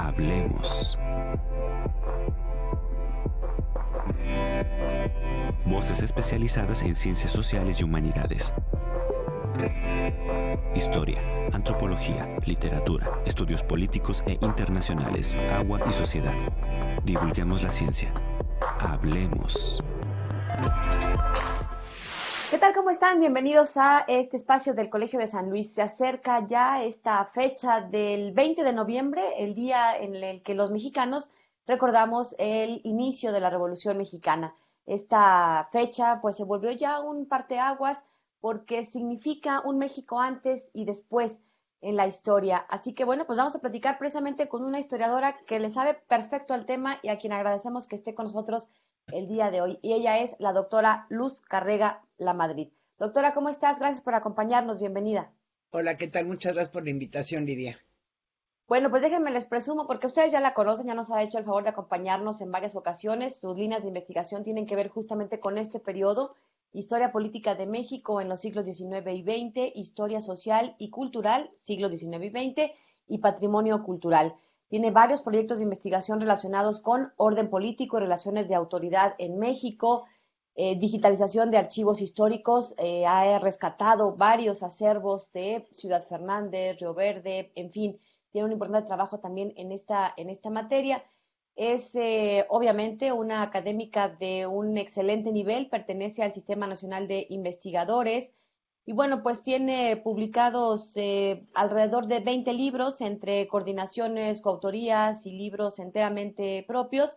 Hablemos. Voces especializadas en ciencias sociales y humanidades. Historia, antropología, literatura, estudios políticos e internacionales, agua y sociedad. Divulguemos la ciencia. Hablemos. ¿Qué tal? ¿Cómo están? Bienvenidos a este espacio del Colegio de San Luis. Se acerca ya esta fecha del 20 de noviembre, el día en el que los mexicanos recordamos el inicio de la Revolución Mexicana. Esta fecha pues se volvió ya un parteaguas porque significa un México antes y después en la historia. Así que bueno, pues vamos a platicar precisamente con una historiadora que le sabe perfecto al tema y a quien agradecemos que esté con nosotros el día de hoy. Y ella es la doctora Luz Carrega La Madrid. Doctora, ¿cómo estás? Gracias por acompañarnos. Bienvenida. Hola, ¿qué tal? Muchas gracias por la invitación, Lidia. Bueno, pues déjenme les presumo, porque ustedes ya la conocen, ya nos ha hecho el favor de acompañarnos en varias ocasiones. Sus líneas de investigación tienen que ver justamente con este periodo Historia Política de México en los siglos XIX y XX, Historia Social y Cultural, siglos XIX y XX, y Patrimonio Cultural. Tiene varios proyectos de investigación relacionados con orden político y relaciones de autoridad en México, eh, digitalización de archivos históricos, eh, ha rescatado varios acervos de Ciudad Fernández, Río Verde, en fin, tiene un importante trabajo también en esta, en esta materia. Es eh, obviamente una académica de un excelente nivel, pertenece al Sistema Nacional de Investigadores y bueno, pues tiene publicados eh, alrededor de 20 libros entre coordinaciones, coautorías y libros enteramente propios.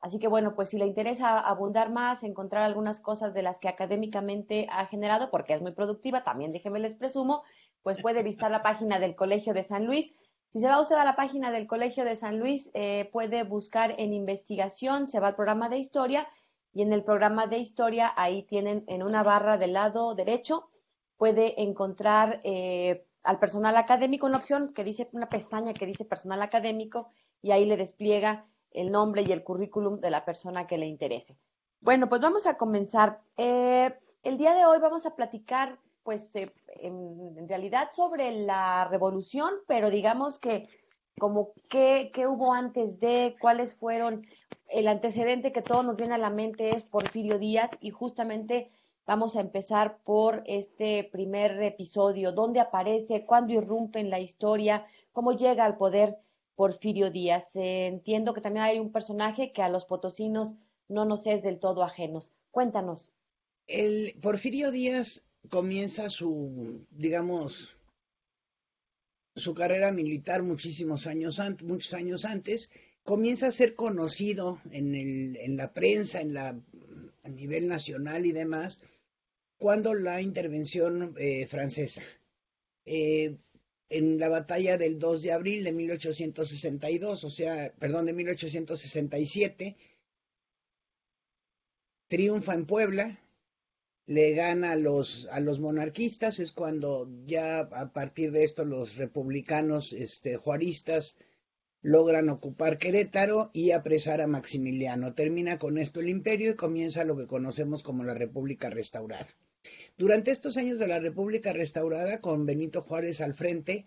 Así que bueno, pues si le interesa abundar más, encontrar algunas cosas de las que académicamente ha generado, porque es muy productiva, también déjeme les presumo, pues puede visitar la página del Colegio de San Luis si se va usted a la página del Colegio de San Luis, eh, puede buscar en investigación, se va al programa de historia y en el programa de historia ahí tienen en una barra del lado derecho, puede encontrar eh, al personal académico una opción que dice, una pestaña que dice personal académico y ahí le despliega el nombre y el currículum de la persona que le interese. Bueno, pues vamos a comenzar. Eh, el día de hoy vamos a platicar pues eh, en, realidad sobre la revolución, pero digamos que como qué, qué hubo antes de, cuáles fueron, el antecedente que todo nos viene a la mente es Porfirio Díaz y justamente vamos a empezar por este primer episodio, dónde aparece, cuándo irrumpe en la historia, cómo llega al poder Porfirio Díaz. Eh, entiendo que también hay un personaje que a los potosinos no nos es del todo ajenos. Cuéntanos. El Porfirio Díaz comienza su, digamos, su carrera militar muchísimos años, antes, muchos años antes, comienza a ser conocido en, el, en la prensa, en la, a nivel nacional y demás, cuando la intervención eh, francesa. Eh, en la batalla del 2 de abril de 1862, o sea, perdón, de 1867, triunfa en Puebla, le gana a los, a los monarquistas, es cuando ya a partir de esto los republicanos este, juaristas logran ocupar Querétaro y apresar a Maximiliano. Termina con esto el imperio y comienza lo que conocemos como la República Restaurada. Durante estos años de la República Restaurada, con Benito Juárez al frente,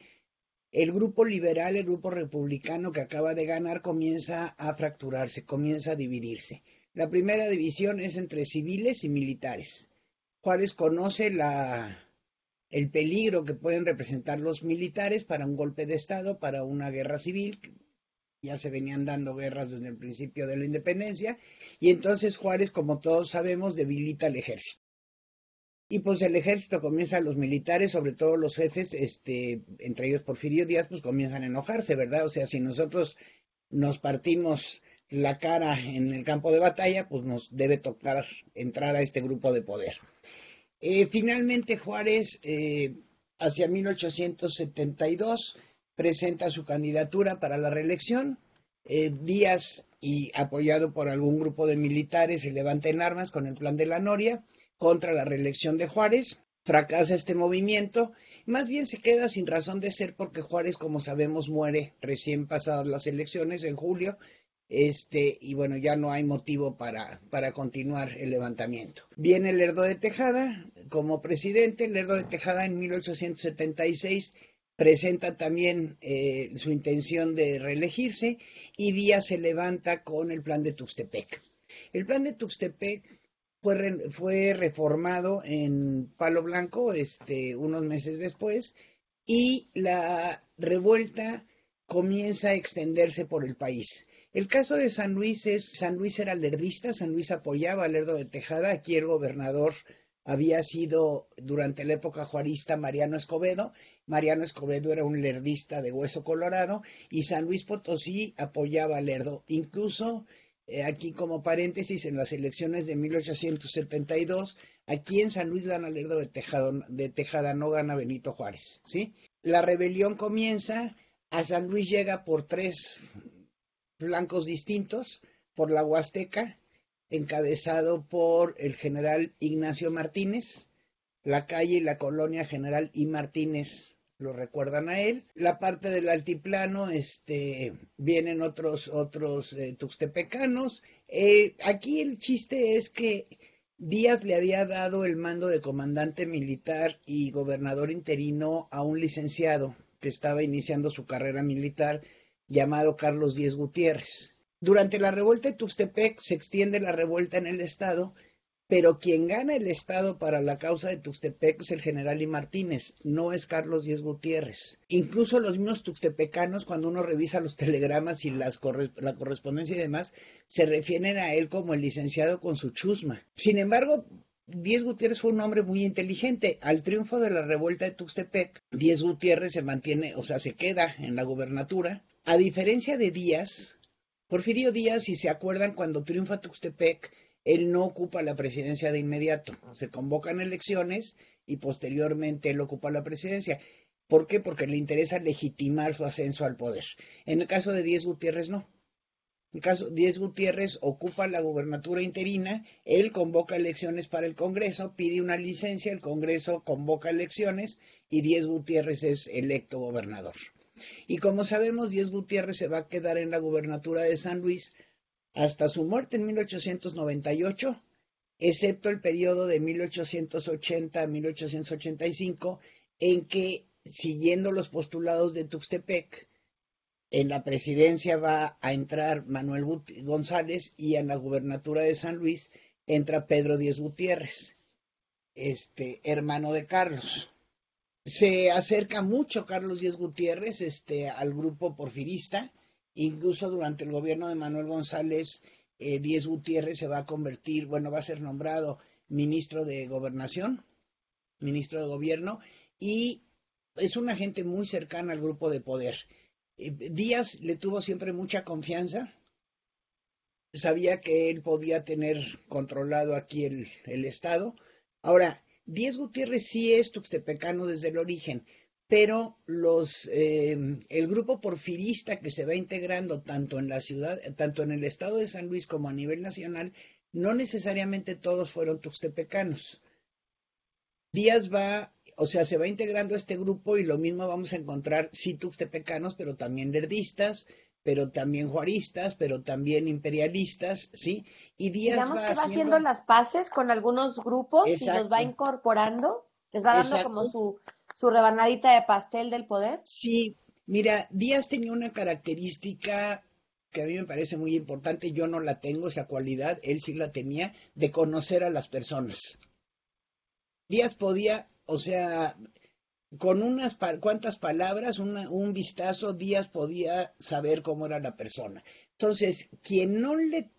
el grupo liberal, el grupo republicano que acaba de ganar, comienza a fracturarse, comienza a dividirse. La primera división es entre civiles y militares. Juárez conoce la, el peligro que pueden representar los militares para un golpe de Estado, para una guerra civil. Ya se venían dando guerras desde el principio de la independencia. Y entonces Juárez, como todos sabemos, debilita al ejército. Y pues el ejército comienza, los militares, sobre todo los jefes, este, entre ellos Porfirio Díaz, pues comienzan a enojarse, ¿verdad? O sea, si nosotros nos partimos la cara en el campo de batalla, pues nos debe tocar entrar a este grupo de poder. Eh, finalmente Juárez, eh, hacia 1872, presenta su candidatura para la reelección. Eh, Díaz, y apoyado por algún grupo de militares, se levanta en armas con el plan de la Noria contra la reelección de Juárez. Fracasa este movimiento, más bien se queda sin razón de ser porque Juárez, como sabemos, muere recién pasadas las elecciones en julio este, y bueno, ya no hay motivo para, para continuar el levantamiento. Viene Lerdo de Tejada como presidente, Lerdo de Tejada en 1876 presenta también eh, su intención de reelegirse y Díaz se levanta con el plan de Tuxtepec. El plan de Tuxtepec fue, fue reformado en Palo Blanco este, unos meses después y la revuelta comienza a extenderse por el país. El caso de San Luis es, San Luis era lerdista, San Luis apoyaba a Lerdo de Tejada, aquí el gobernador había sido durante la época juarista Mariano Escobedo. Mariano Escobedo era un lerdista de hueso colorado y San Luis Potosí apoyaba a Lerdo. Incluso eh, aquí como paréntesis, en las elecciones de 1872, aquí en San Luis gana Lerdo de Tejada, de Tejada, no gana Benito Juárez. ¿sí? La rebelión comienza, a San Luis llega por tres flancos distintos, por la Huasteca, encabezado por el general Ignacio Martínez, la calle y la colonia General y Martínez lo recuerdan a él. La parte del altiplano, este, vienen otros, otros eh, tuxtepecanos. Eh, aquí el chiste es que Díaz le había dado el mando de comandante militar y gobernador interino a un licenciado que estaba iniciando su carrera militar llamado Carlos Díez Gutiérrez. Durante la revuelta de Tuxtepec se extiende la revuelta en el estado, pero quien gana el estado para la causa de Tuxtepec es el general y Martínez, no es Carlos Díez Gutiérrez. Incluso los mismos tuxtepecanos, cuando uno revisa los telegramas y la correspondencia y demás, se refieren a él como el licenciado con su chusma. Sin embargo, Díez Gutiérrez fue un hombre muy inteligente. Al triunfo de la revuelta de Tuxtepec, Díez Gutiérrez se mantiene, o sea, se queda en la gubernatura. A diferencia de Díaz, Porfirio Díaz, si se acuerdan, cuando triunfa Tuxtepec, él no ocupa la presidencia de inmediato. Se convocan elecciones y posteriormente él ocupa la presidencia. ¿Por qué? Porque le interesa legitimar su ascenso al poder. En el caso de Díez Gutiérrez, no. En caso, Díez Gutiérrez ocupa la gubernatura interina, él convoca elecciones para el Congreso, pide una licencia, el Congreso convoca elecciones y Díez Gutiérrez es electo gobernador. Y como sabemos, Díez Gutiérrez se va a quedar en la gubernatura de San Luis hasta su muerte en 1898, excepto el periodo de 1880 a 1885, en que, siguiendo los postulados de Tuxtepec, en la presidencia va a entrar Manuel González y en la gubernatura de San Luis entra Pedro Díez Gutiérrez, este hermano de Carlos. Se acerca mucho Carlos Díez Gutiérrez este, al grupo porfirista, incluso durante el gobierno de Manuel González, eh, Díez Gutiérrez se va a convertir, bueno, va a ser nombrado ministro de gobernación, ministro de gobierno, y es una gente muy cercana al grupo de poder. Eh, Díaz le tuvo siempre mucha confianza. Sabía que él podía tener controlado aquí el, Estado. Ahora, Díaz Gutiérrez sí es tuxtepecano desde el origen, pero eh, el grupo porfirista que se va integrando tanto en la ciudad, tanto en el estado de San Luis como a nivel nacional, no necesariamente todos fueron tuxtepecanos. Díaz va o sea, se va integrando este grupo y lo mismo vamos a encontrar, sí, tuxtepecanos, pero también lerdistas, pero también juaristas, pero también imperialistas, ¿sí? Y Díaz Digamos va, que va haciendo... las paces con algunos grupos y los va incorporando, les va dando como su, su rebanadita de pastel del poder. Sí, mira, Díaz tenía una característica que a mí me parece muy importante, yo no la tengo, esa cualidad, él sí la tenía, de conocer a las personas. Díaz podía o sea, con unas cuantas palabras, un vistazo, Díaz podía saber cómo era la persona. Entonces, quien no le,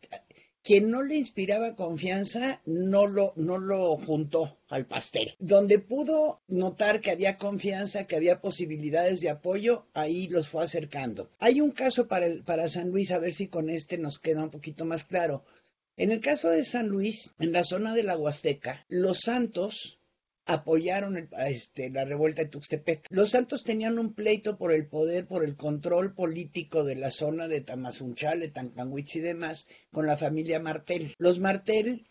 quien no le inspiraba confianza, no lo, no lo juntó al pastel. Donde pudo notar que había confianza, que había posibilidades de apoyo, ahí los fue acercando. Hay un caso para, para San Luis, a ver si con este nos queda un poquito más claro. En el caso de San Luis, en la zona de la Huasteca, los santos apoyaron este, la revuelta de Tuxtepec. Los santos tenían un pleito por el poder, por el control político de la zona de Tamazunchale, Tancanhuitz y demás, con la familia Martel. Los Martel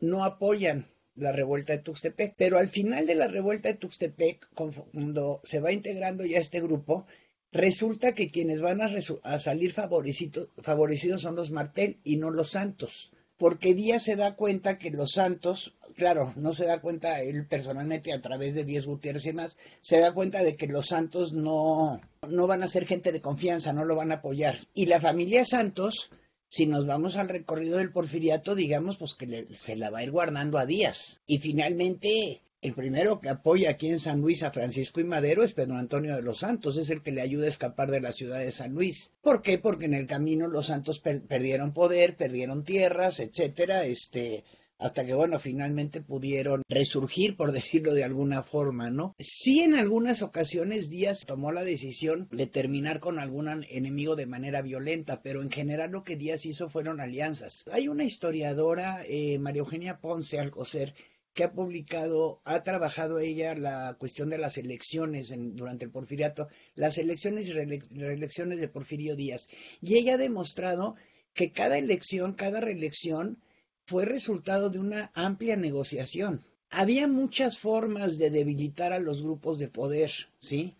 no apoyan la revuelta de Tuxtepec, pero al final de la revuelta de Tuxtepec, cuando se va integrando ya este grupo, Resulta que quienes van a, salir favorecidos son los Martel y no los Santos, porque Díaz se da cuenta que los Santos, claro, no se da cuenta él personalmente a través de Díaz Gutiérrez y más, se da cuenta de que los Santos no, no van a ser gente de confianza, no lo van a apoyar. Y la familia Santos si nos vamos al recorrido del porfiriato, digamos, pues que se la va a ir guardando a Díaz. Y finalmente, el primero que apoya aquí en San Luis a Francisco y Madero es Pedro Antonio de los Santos, es el que le ayuda a escapar de la ciudad de San Luis. ¿Por qué? Porque en el camino los Santos perdieron poder, perdieron tierras, etcétera, este, hasta que, bueno, finalmente pudieron resurgir, por decirlo de alguna forma, ¿no? Sí, en algunas ocasiones Díaz tomó la decisión de terminar con algún enemigo de manera violenta, pero en general lo que Díaz hizo fueron alianzas. Hay una historiadora, eh, María Eugenia Ponce Alcocer, que ha publicado, ha trabajado ella la cuestión de las elecciones durante el porfiriato, las elecciones y reelecciones de Porfirio Díaz. Y ella ha demostrado que cada elección, cada reelección, fue resultado de una amplia negociación. Había muchas formas de debilitar a los grupos de poder, ¿sí?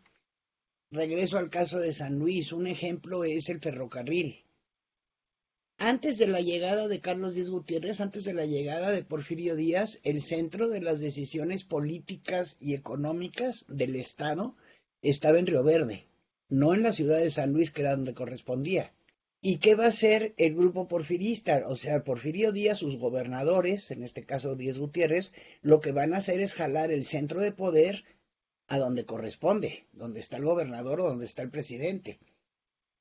Regreso al caso de San Luis, un ejemplo es el ferrocarril. Antes de la llegada de Carlos Díaz Gutiérrez, antes de la llegada de Porfirio Díaz, el centro de las decisiones políticas y económicas del Estado estaba en Río Verde, no en la ciudad de San Luis, que era donde correspondía. ¿Y qué va a hacer el grupo porfirista? O sea, Porfirio Díaz, sus gobernadores, en este caso Díaz Gutiérrez, lo que van a hacer es jalar el centro de poder a donde corresponde, donde está el gobernador o donde está el presidente.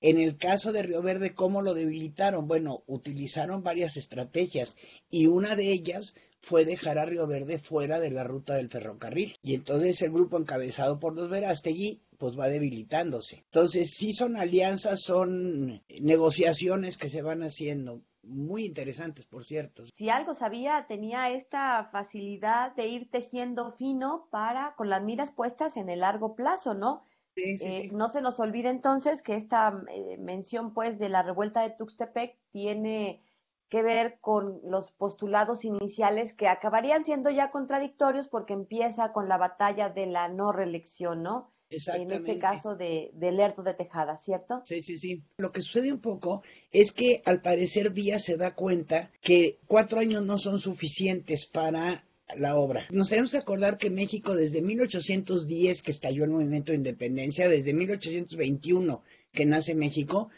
En el caso de Río Verde, ¿cómo lo debilitaron? Bueno, utilizaron varias estrategias y una de ellas fue dejar a Río Verde fuera de la ruta del ferrocarril. Y entonces el grupo encabezado por los Verástegui pues va debilitándose. Entonces sí son alianzas, son negociaciones que se van haciendo. Muy interesantes, por cierto. Si algo sabía, tenía esta facilidad de ir tejiendo fino para, con las miras puestas en el largo plazo, ¿no? Sí, sí, eh, No se nos olvide entonces que esta eh, mención, pues, de la revuelta de Tuxtepec tiene que ver con los postulados iniciales que acabarían siendo ya contradictorios porque empieza con la batalla de la no reelección, ¿no? En este caso de, de Lerdo de Tejada, ¿cierto? Sí, sí, sí. Lo que sucede un poco es que al parecer Díaz se da cuenta que cuatro años no son suficientes para la obra. Nos tenemos que acordar que México desde 1810 que estalló el movimiento de independencia, desde 1821 que nace México,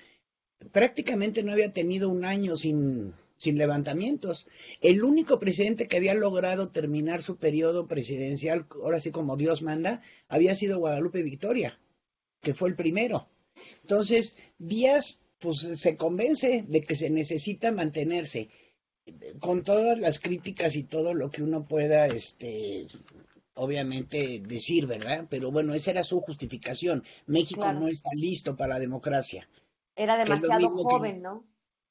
prácticamente no había tenido un año sin sin levantamientos. El único presidente que había logrado terminar su periodo presidencial, ahora sí como Dios manda, había sido Guadalupe Victoria, que fue el primero. Entonces, Díaz pues se convence de que se necesita mantenerse con todas las críticas y todo lo que uno pueda este obviamente decir, ¿verdad? Pero bueno, esa era su justificación. México no está listo para la democracia. Era demasiado joven, ¿no?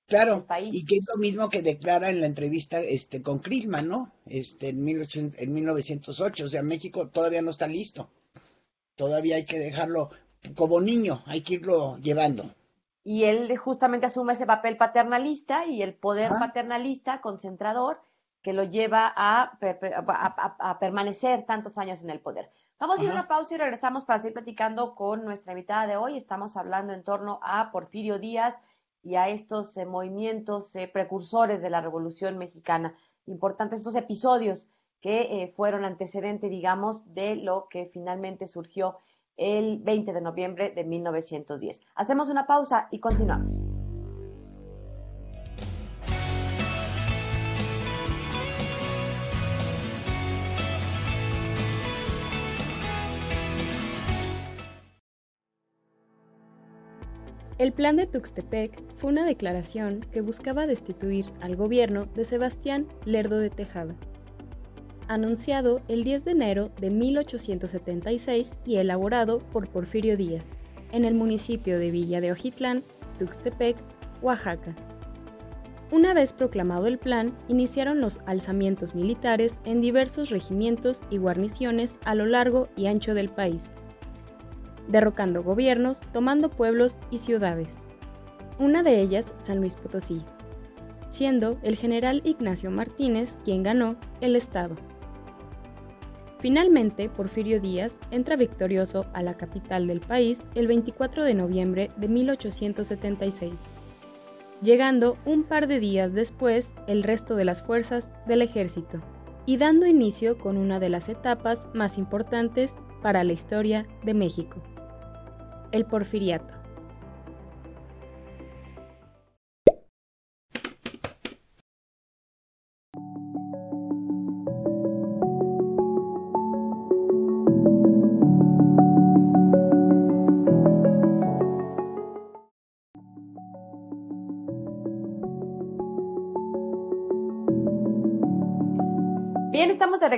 Claro, y que es lo mismo que declara en la entrevista este, con Krillman, ¿no? Este, en, en 1908, o sea, México todavía no está listo. Todavía hay que dejarlo como niño, hay que irlo llevando. Y él justamente asume ese papel paternalista y el poder paternalista, concentrador, que lo lleva a, a, permanecer tantos años en el poder. Vamos a ir a una pausa y regresamos para seguir platicando con nuestra invitada de hoy. Estamos hablando en torno a Porfirio Díaz, y a estos eh, movimientos eh, precursores de la Revolución Mexicana. Importantes estos episodios que eh, fueron antecedente, digamos, de lo que finalmente surgió el 20 de noviembre de 1910. Hacemos una pausa y continuamos. El plan de Tuxtepec fue una declaración que buscaba destituir al gobierno de Sebastián Lerdo de Tejada. Anunciado el 10 de enero de 1876 y elaborado por Porfirio Díaz, en el municipio de Villa de Ojitlán, Tuxtepec, Oaxaca. Una vez proclamado el plan, iniciaron los alzamientos militares en diversos regimientos y guarniciones a lo largo y ancho del país derrocando gobiernos, tomando pueblos y ciudades. Una de ellas, San Luis Potosí, siendo el general Ignacio Martínez quien ganó el Estado. Finalmente, Porfirio Díaz entra victorioso a la capital del país el 24 de noviembre de 1876, llegando un par de días después el resto de las fuerzas del ejército y dando inicio con una de las etapas más importantes para la historia de México, el porfiriato.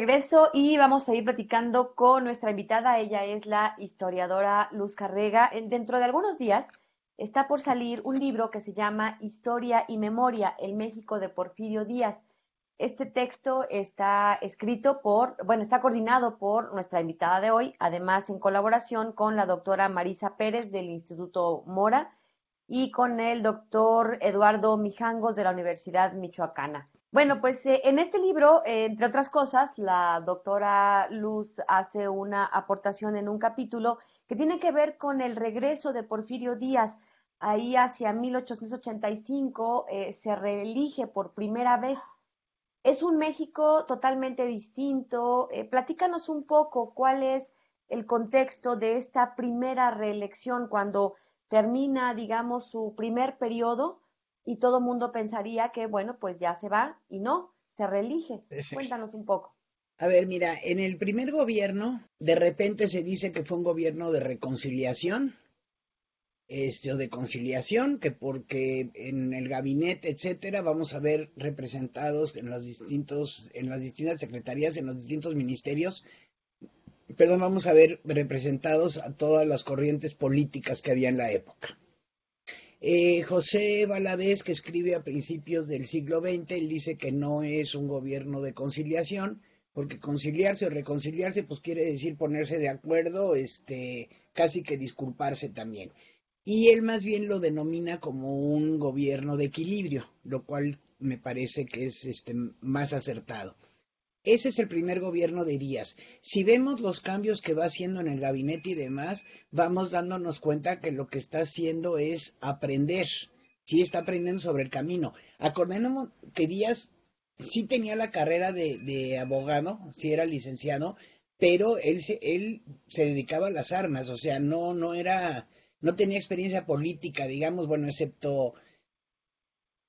Regreso y vamos a ir platicando con nuestra invitada. Ella es la historiadora Luz Carrega. Dentro de algunos días está por salir un libro que se llama Historia y Memoria, el México de Porfirio Díaz. Este texto está escrito por, bueno, está coordinado por nuestra invitada de hoy, además en colaboración con la doctora Marisa Pérez del Instituto Mora y con el doctor Eduardo Mijangos de la Universidad Michoacana. Bueno, pues eh, en este libro, eh, entre otras cosas, la doctora Luz hace una aportación en un capítulo que tiene que ver con el regreso de Porfirio Díaz. Ahí hacia 1885 eh, se reelige por primera vez. Es un México totalmente distinto. platícanos un poco cuál es el contexto de esta primera reelección cuando termina, digamos, su primer periodo y todo el mundo pensaría que, bueno, pues ya se va y no, se reelige. Cuéntanos un poco. A ver, mira, en el primer gobierno, de repente se dice que fue un gobierno de reconciliación, este, o de conciliación, que porque en el gabinete, etcétera, vamos a ver representados en los distintos, en las distintas secretarías, en los distintos ministerios, perdón, vamos a ver representados a todas las corrientes políticas que había en la época. Eh, José Valadez, que escribe a principios del siglo XX, él dice que no es un gobierno de conciliación, porque conciliarse o reconciliarse, pues quiere decir ponerse de acuerdo, este, casi que disculparse también. Y él más bien lo denomina como un gobierno de equilibrio, lo cual me parece que es este, más acertado. Ese es el primer gobierno de Díaz. Si vemos los cambios que va haciendo en el gabinete y demás, vamos dándonos cuenta que lo que está haciendo es aprender. Sí, está aprendiendo sobre el camino. Acordémonos que Díaz sí tenía la carrera de, abogado, sí era licenciado, pero él se, él se dedicaba a las armas, o sea, no, no era, no tenía experiencia política, digamos, bueno, excepto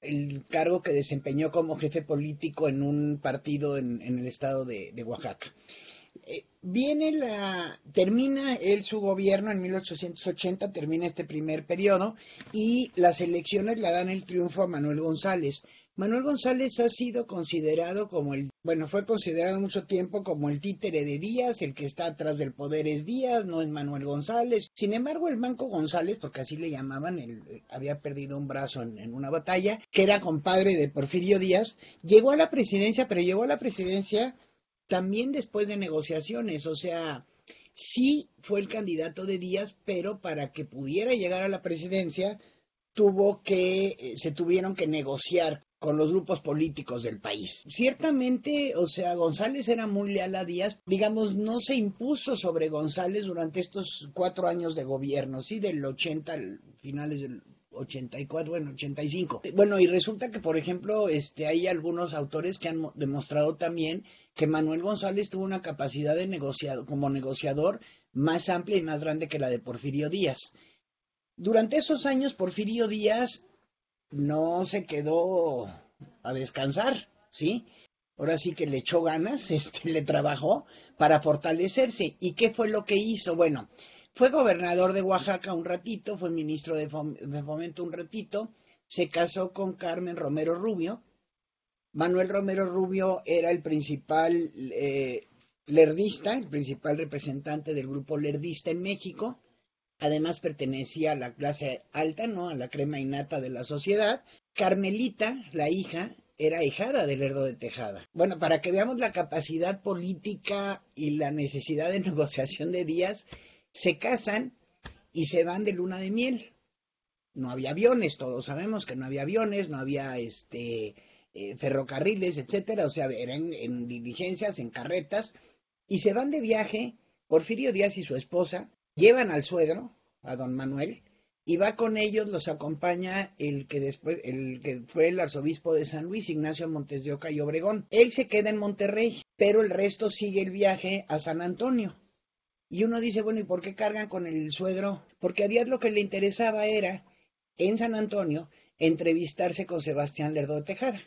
el cargo que desempeñó como jefe político en un partido en, el estado de, Oaxaca. Eh, viene la, termina él su gobierno en 1880, termina este primer periodo y las elecciones la dan el triunfo a Manuel González. Manuel González ha sido considerado como el, bueno, fue considerado mucho tiempo como el títere de Díaz, el que está atrás del poder es Díaz, no es Manuel González. Sin embargo, el Banco González, porque así le llamaban, él había perdido un brazo en, en una batalla, que era compadre de Porfirio Díaz, llegó a la presidencia, pero llegó a la presidencia también después de negociaciones, o sea, sí fue el candidato de Díaz, pero para que pudiera llegar a la presidencia, tuvo que, eh, se tuvieron que negociar con los grupos políticos del país. Ciertamente, o sea, González era muy leal a Díaz, digamos, no se impuso sobre González durante estos cuatro años de gobierno, sí, del 80 al finales del 84, bueno, 85. Bueno, y resulta que, por ejemplo, este, hay algunos autores que han demostrado también que Manuel González tuvo una capacidad de negociado, como negociador más amplia y más grande que la de Porfirio Díaz. Durante esos años, Porfirio Díaz no se quedó a descansar, ¿sí? Ahora sí que le echó ganas, este, le trabajó para fortalecerse. ¿Y qué fue lo que hizo? Bueno, fue gobernador de Oaxaca un ratito, fue ministro de, Fomento un ratito, se casó con Carmen Romero Rubio. Manuel Romero Rubio era el principal eh, lerdista, el principal representante del grupo lerdista en México. Además pertenecía a la clase alta, ¿no? A la crema innata de la sociedad. Carmelita, la hija, era hijada del Lerdo de Tejada. Bueno, para que veamos la capacidad política y la necesidad de negociación de Díaz, se casan y se van de luna de miel. No había aviones, todos sabemos que no había aviones, no había este eh, ferrocarriles, etcétera, o sea, eran en diligencias, en carretas, Y se van de viaje, Porfirio Díaz y su esposa llevan al suegro, a don Manuel, y va con ellos, los acompaña el que después, el que fue el arzobispo de San Luis, Ignacio Montes de Oca y Obregón. Él se queda en Monterrey, pero el resto sigue el viaje a San Antonio. Y uno dice, bueno, ¿y por qué cargan con el suegro? Porque a Díaz lo que le interesaba era, en San Antonio, entrevistarse con Sebastián Lerdo de Tejada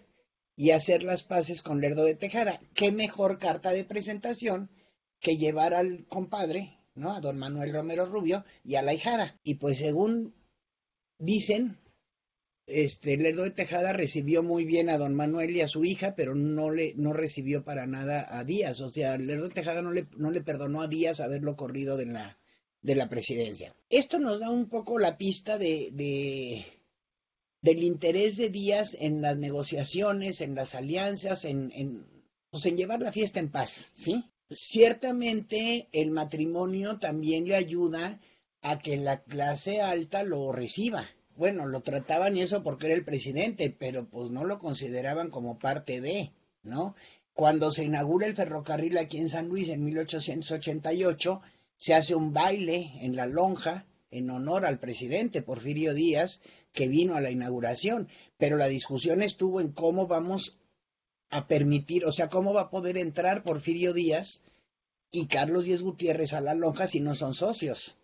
y hacer las paces con Lerdo de Tejada. ¿Qué mejor carta de presentación que llevar al compadre, ¿no? A don Manuel Romero Rubio y a la hijada. Y pues según dicen, este Lerdo de Tejada recibió muy bien a don Manuel y a su hija, pero no le no recibió para nada a Díaz. O sea, Lerdo de Tejada no le, no le perdonó a Díaz haberlo corrido de la, de la presidencia. Esto nos da un poco la pista de, de del interés de Díaz en las negociaciones, en las alianzas, en, en, pues en llevar la fiesta en paz, ¿sí? Ciertamente el matrimonio también le ayuda a que la clase alta lo reciba. Bueno, lo trataban y eso porque era el presidente, pero pues no lo consideraban como parte de, ¿no? Cuando se inaugura el ferrocarril aquí en San Luis en 1888, se hace un baile en la lonja en honor al presidente Porfirio Díaz, que vino a la inauguración, pero la discusión estuvo en cómo vamos a permitir, o sea, cómo va a poder entrar Porfirio Díaz y Carlos Díaz Gutiérrez a la lonja si no son socios.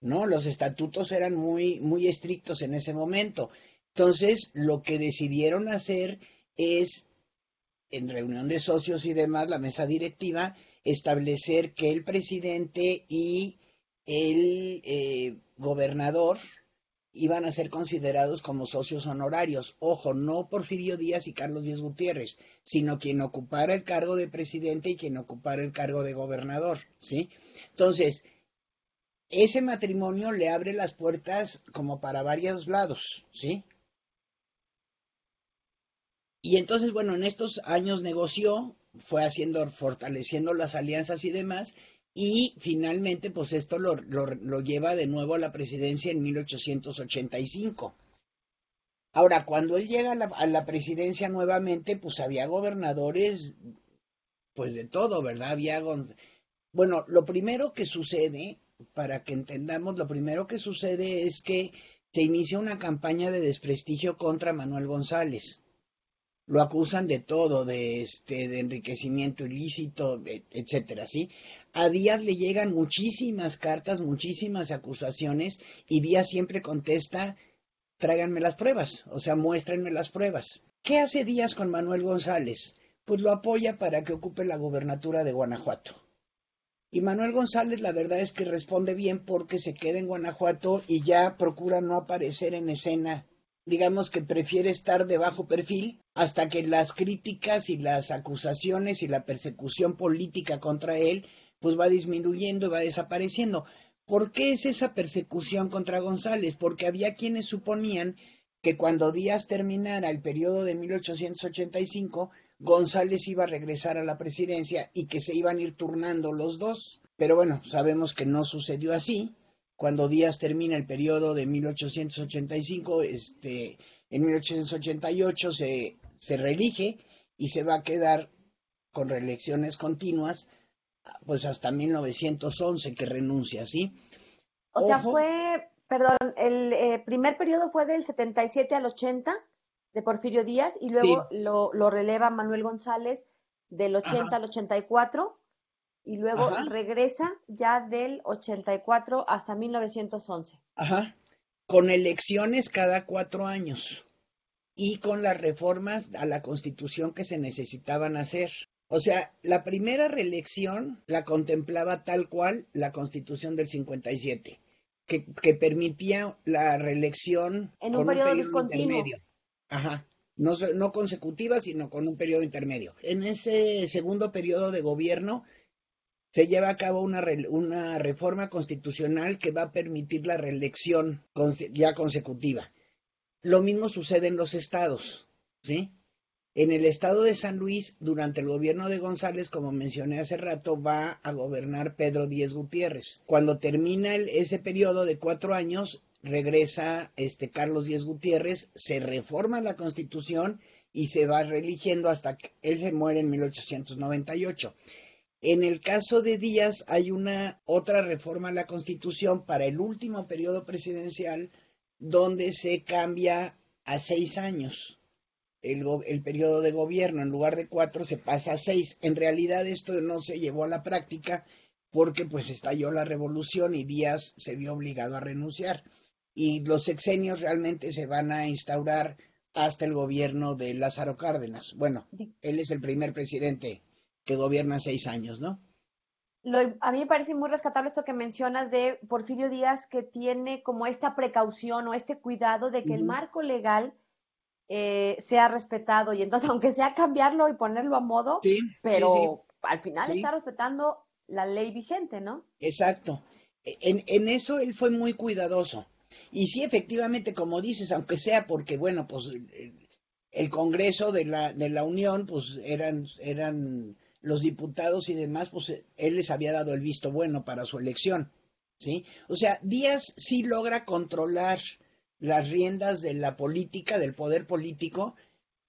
No, los estatutos eran muy, muy estrictos en ese momento. Entonces, lo que decidieron hacer es, en reunión de socios y demás, la mesa directiva, establecer que el presidente y el eh, gobernador iban a ser considerados como socios honorarios. Ojo, no Porfirio Díaz y Carlos Díaz Gutiérrez, sino quien ocupara el cargo de presidente y quien ocupara el cargo de gobernador, ¿sí? Entonces, ese matrimonio le abre las puertas como para varios lados, ¿sí? Y entonces, bueno, en estos años negoció, fue haciendo, fortaleciendo las alianzas y demás, y finalmente, pues esto lo, lo, lleva de nuevo a la presidencia en 1885. Ahora, cuando él llega a la, a la, presidencia nuevamente, pues había gobernadores, pues de todo, ¿verdad? Había... Bueno, lo primero que sucede, para que entendamos, lo primero que sucede es que se inicia una campaña de desprestigio contra Manuel González lo acusan de todo, de este, de enriquecimiento ilícito, e, etcétera, ¿sí? A Díaz le llegan muchísimas cartas, muchísimas acusaciones, y Díaz siempre contesta, tráiganme las pruebas, o sea, muéstrenme las pruebas. ¿Qué hace Díaz con Manuel González? Pues lo apoya para que ocupe la gobernatura de Guanajuato. Y Manuel González la verdad es que responde bien porque se queda en Guanajuato y ya procura no aparecer en escena digamos que prefiere estar de bajo perfil hasta que las críticas y las acusaciones y la persecución política contra él pues va disminuyendo y va desapareciendo. ¿Por qué es esa persecución contra González? Porque había quienes suponían que cuando Díaz terminara el periodo de 1885, González iba a regresar a la presidencia y que se iban a ir turnando los dos. Pero bueno, sabemos que no sucedió así cuando Díaz termina el periodo de 1885, este, en 1888 se, se reelige y se va a quedar con reelecciones continuas, pues hasta 1911 que renuncia, ¿sí? O sea, fue, perdón, el eh, primer periodo fue del 77 al 80 de Porfirio Díaz y luego lo, lo, releva Manuel González del 80 al 84 y luego regresa ya del 84 hasta 1911. Ajá, con elecciones cada cuatro años y con las reformas a la constitución que se necesitaban hacer. O sea, la primera reelección la contemplaba tal cual la constitución del 57, que, que permitía la reelección en un, periodo, intermedio. Ajá. No, no consecutiva, sino con un periodo intermedio. En ese segundo periodo de gobierno se lleva a cabo una, reforma constitucional que va a permitir la reelección ya consecutiva. Lo mismo sucede en los estados, ¿sí? En el estado de San Luis, durante el gobierno de González, como mencioné hace rato, va a gobernar Pedro Díez Gutiérrez. Cuando termina ese periodo de cuatro años, regresa este Carlos Díez Gutiérrez, se reforma la constitución y se va reeligiendo hasta que él se muere en 1898. En el caso de Díaz hay una otra reforma a la Constitución para el último periodo presidencial donde se cambia a seis años el, el, periodo de gobierno. En lugar de cuatro se pasa a seis. En realidad esto no se llevó a la práctica porque pues estalló la revolución y Díaz se vio obligado a renunciar. Y los sexenios realmente se van a instaurar hasta el gobierno de Lázaro Cárdenas. Bueno, él es el primer presidente que gobierna seis años, ¿no? a mí me parece muy rescatable esto que mencionas de Porfirio Díaz, que tiene como esta precaución o este cuidado de que el marco legal eh, sea respetado. Y entonces, aunque sea cambiarlo y ponerlo a modo, pero al final está respetando la ley vigente, ¿no? Exacto. En, en eso él fue muy cuidadoso. Y sí, efectivamente, como dices, aunque sea porque, bueno, pues el Congreso de la, de la Unión, pues eran, eran los diputados y demás, pues él les había dado el visto bueno para su elección, ¿sí? O sea, Díaz sí logra controlar las riendas de la política, del poder político,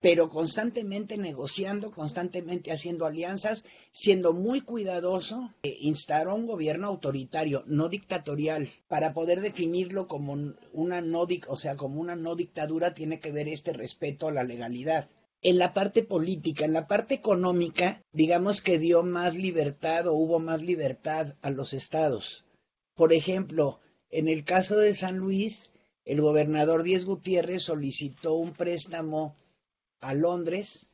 pero constantemente negociando, constantemente haciendo alianzas, siendo muy cuidadoso, eh, instauró un gobierno autoritario, no dictatorial, para poder definirlo como una no, o sea, como una no dictadura tiene que ver este respeto a la legalidad. En la parte política, en la parte económica, digamos que dio más libertad o hubo más libertad a los estados. Por ejemplo, en el caso de San Luis, el gobernador Díez Gutiérrez solicitó un préstamo a Londres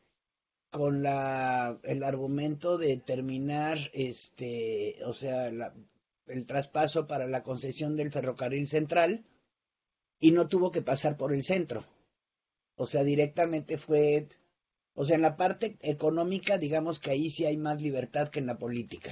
con la, el argumento de terminar, este, o sea, el traspaso para la concesión del ferrocarril central y no tuvo que pasar por el centro. O sea, directamente fue, o sea, en la parte económica, digamos que ahí sí hay más libertad que en la política.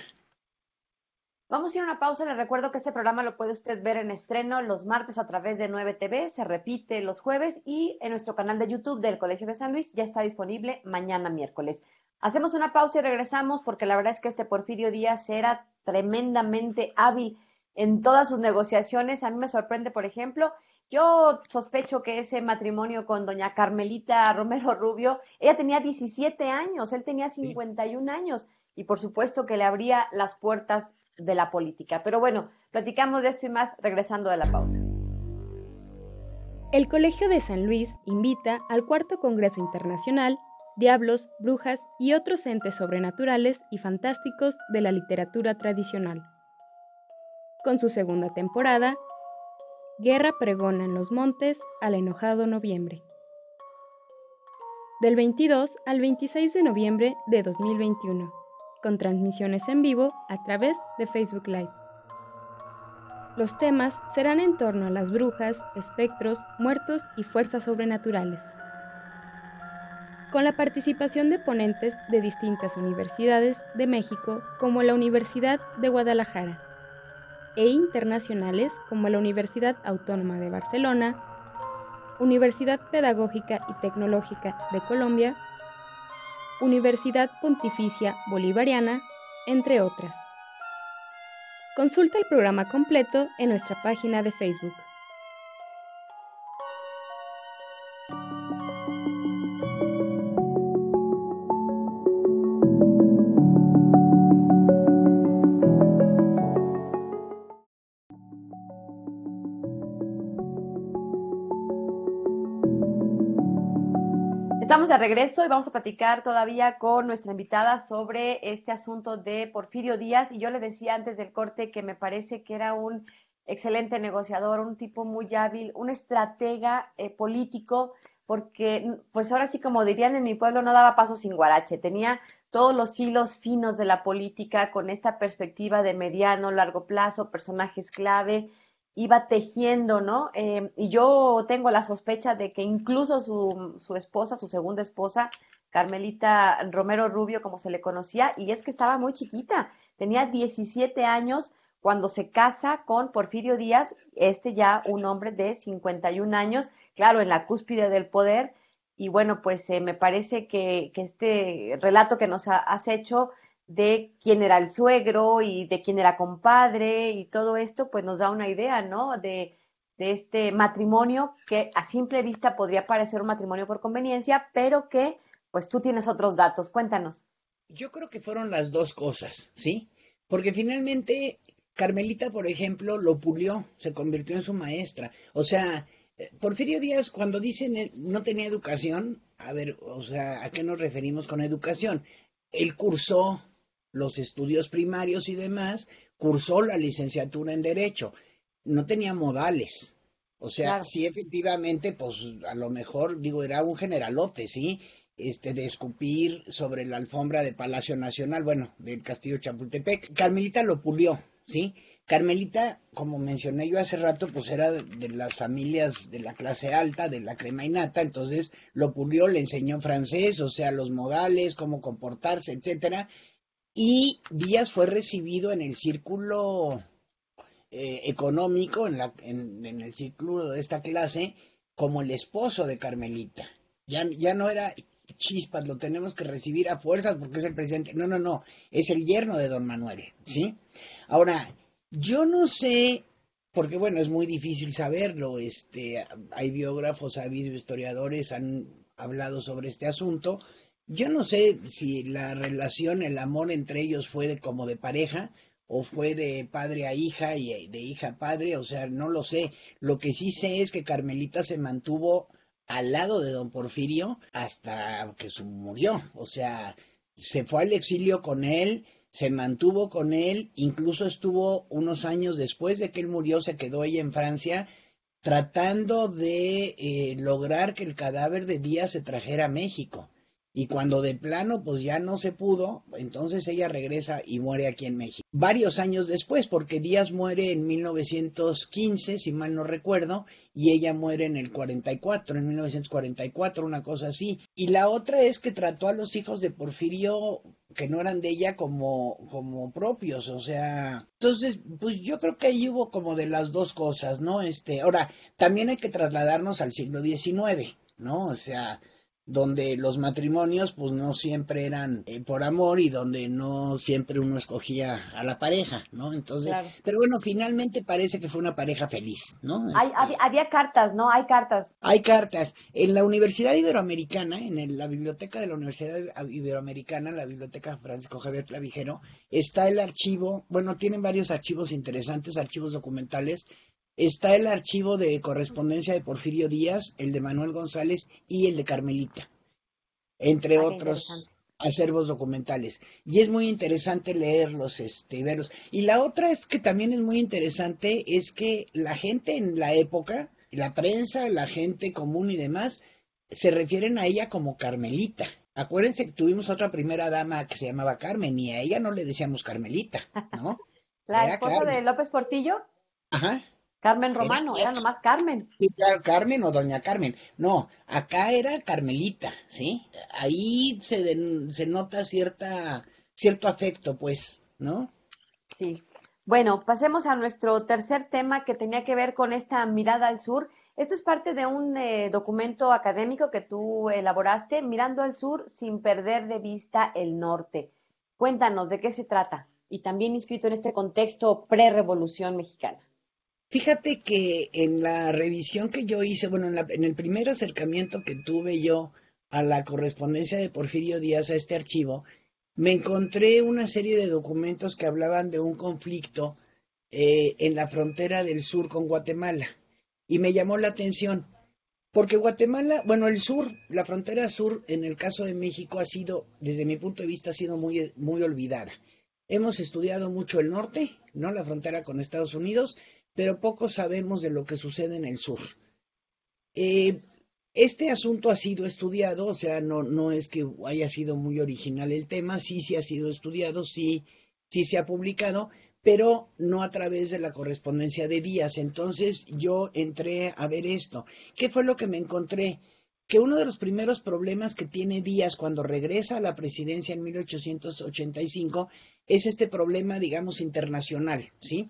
Vamos a ir a una pausa. Les recuerdo que este programa lo puede usted ver en estreno los martes a través de 9 TV, se repite los jueves y en nuestro canal de YouTube del Colegio de San Luis ya está disponible mañana miércoles. Hacemos una pausa y regresamos porque la verdad es que este Porfirio Díaz era tremendamente hábil en todas sus negociaciones. A mí me sorprende, por ejemplo, yo sospecho que ese matrimonio con doña Carmelita Romero Rubio, ella tenía 17 años, él tenía 51 años y por supuesto que le abría las puertas de la política. Pero bueno, platicamos de esto y más regresando de la pausa. El Colegio de San Luis invita al Cuarto Congreso Internacional Diablos, Brujas y otros entes sobrenaturales y fantásticos de la literatura tradicional. Con su segunda temporada, Guerra pregona en los montes al enojado noviembre. Del 22 al 26 de noviembre de 2021 con transmisiones en vivo a través de Facebook Live. Los temas serán en torno a las brujas, espectros, muertos y fuerzas sobrenaturales. Con la participación de ponentes de distintas universidades de México como la Universidad de Guadalajara e internacionales como la Universidad Autónoma de Barcelona, Universidad Pedagógica y Tecnológica de Colombia Universidad Pontificia Bolivariana, entre otras. Consulta el programa completo en nuestra página de Facebook. De regreso y vamos a platicar todavía con nuestra invitada sobre este asunto de Porfirio Díaz. Y yo le decía antes del corte que me parece que era un excelente negociador, un tipo muy hábil, un estratega eh, político, porque pues ahora sí como dirían en mi pueblo no daba paso sin guarache, tenía todos los hilos finos de la política con esta perspectiva de mediano, largo plazo, personajes clave, iba tejiendo, ¿no? Eh, y yo tengo la sospecha de que incluso su, su esposa, su segunda esposa, Carmelita Romero Rubio, como se le conocía, y es que estaba muy chiquita, tenía 17 años cuando se casa con Porfirio Díaz, este ya un hombre de 51 años, claro, en la cúspide del poder, y bueno, pues eh, me parece que, que, este relato que nos has hecho de quién era el suegro y de quién era compadre y todo esto, pues nos da una idea, ¿no? De, este matrimonio que a simple vista podría parecer un matrimonio por conveniencia, pero que pues tú tienes otros datos. Cuéntanos. Yo creo que fueron las dos cosas, ¿sí? Porque finalmente Carmelita, por ejemplo, lo pulió, se convirtió en su maestra. O sea, eh, Porfirio Díaz, cuando dicen eh, no tenía educación, a ver, o sea, ¿a qué nos referimos con educación? Él cursó los estudios primarios y demás, cursó la licenciatura en Derecho, no tenía modales. O sea, sí, efectivamente, pues a lo mejor, digo, era un generalote, ¿sí? Este, de escupir sobre la alfombra de Palacio Nacional, bueno, del Castillo Chapultepec. Carmelita lo pulió, ¿sí? Carmelita, como mencioné yo hace rato, pues era de las familias de la clase alta, de la crema y nata, entonces lo pulió, le enseñó francés, o sea, los modales, cómo comportarse, etcétera. Y Díaz fue recibido en el círculo eh, económico, en, la, en, el círculo de esta clase, como el esposo de Carmelita. Ya, no era chispas, lo tenemos que recibir a fuerzas porque es el presidente. No, no, no, es el yerno de don Manuel, ¿sí? Ahora, yo no sé, porque bueno, es muy difícil saberlo, este, hay biógrafos, ha habido historiadores, han hablado sobre este asunto. Yo no sé si la relación, el amor entre ellos fue de, como de pareja o fue de padre a hija y de hija a padre, o sea, no lo sé. Lo que sí sé es que Carmelita se mantuvo al lado de don Porfirio hasta que su murió, o sea, se fue al exilio con él, se mantuvo con él, incluso estuvo unos años después de que él murió, se quedó ella en Francia, tratando de eh, lograr que el cadáver de Díaz se trajera a México. Y cuando de plano pues ya no se pudo, entonces ella regresa y muere aquí en México. Varios años después, porque Díaz muere en 1915, si mal no recuerdo, y ella muere en el 44, en 1944, una cosa así. Y la otra es que trató a los hijos de Porfirio que no eran de ella como, como propios, o sea, entonces, pues yo creo que ahí hubo como de las dos cosas, ¿no? Este, ahora, también hay que trasladarnos al siglo XIX, ¿no? O sea, donde los matrimonios pues no siempre eran eh, por amor y donde no siempre uno escogía a la pareja, ¿no? Entonces, pero bueno, finalmente parece que fue una pareja feliz, ¿no? Hay, este, había, cartas, ¿no? Hay cartas. Hay cartas. En la Universidad Iberoamericana, en la biblioteca de la Universidad Iberoamericana, la biblioteca Francisco Javier Clavijero, está el archivo, bueno, tienen varios archivos interesantes, archivos documentales está el archivo de correspondencia de Porfirio Díaz, el de Manuel González y el de Carmelita, entre ah, otros acervos documentales. Y es muy interesante leerlos este, y verlos. Y la otra es que también es muy interesante, es que la gente en la época, la prensa, la gente común y demás, se refieren a ella como Carmelita. Acuérdense que tuvimos otra primera dama que se llamaba Carmen y a ella no le decíamos Carmelita, ¿no? ¿La esposa de López Portillo? Ajá. Carmen Romano, era, nomás Carmen. Sí, claro, Carmen o Doña Carmen. No, acá era Carmelita, ¿sí? Ahí se, se nota cierta, cierto afecto, pues, ¿no? Sí. Bueno, pasemos a nuestro tercer tema que tenía que ver con esta mirada al sur. Esto es parte de un eh, documento académico que tú elaboraste, Mirando al Sur sin perder de vista el norte. Cuéntanos de qué se trata y también inscrito en este contexto pre-revolución mexicana. Fíjate que en la revisión que yo hice, bueno, en, el primer acercamiento que tuve yo a la correspondencia de Porfirio Díaz a este archivo, me encontré una serie de documentos que hablaban de un conflicto eh, en la frontera del sur con Guatemala. Y me llamó la atención, porque Guatemala, bueno, el sur, la frontera sur, en el caso de México, ha sido, desde mi punto de vista, ha sido muy, muy olvidada. Hemos estudiado mucho el norte, ¿no? La frontera con Estados Unidos, pero poco sabemos de lo que sucede en el sur. Eh, este asunto ha sido estudiado, o sea, no, no es que haya sido muy original el tema, sí se ha sido estudiado, sí, sí se ha publicado, pero no a través de la correspondencia de Díaz. Entonces yo entré a ver esto. ¿Qué fue lo que me encontré? Que uno de los primeros problemas que tiene Díaz cuando regresa a la presidencia en 1885 es este problema, digamos, internacional, ¿sí?